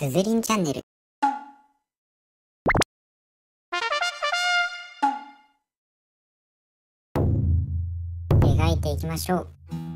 すずりんチャンネル。描いていきましょう。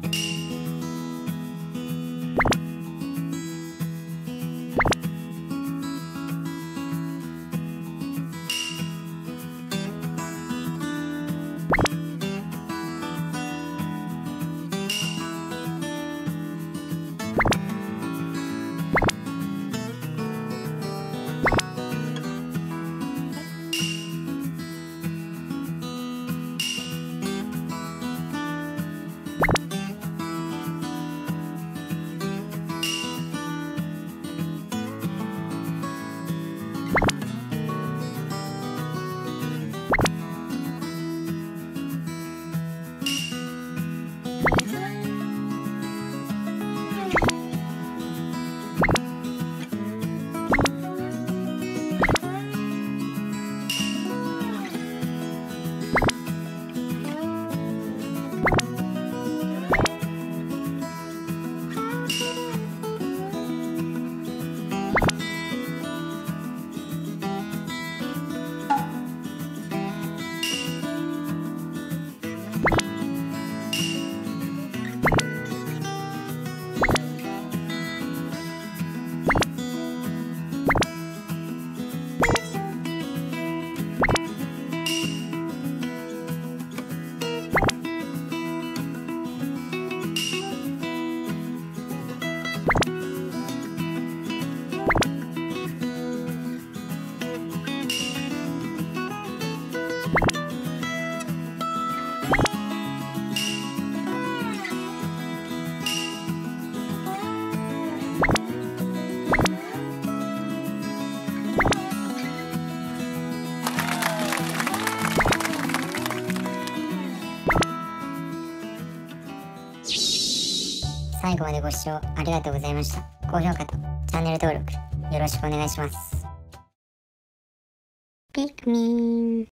最後までご視聴ありがとうございました。高評価とチャンネル登録よろしくお願いします。ピクミン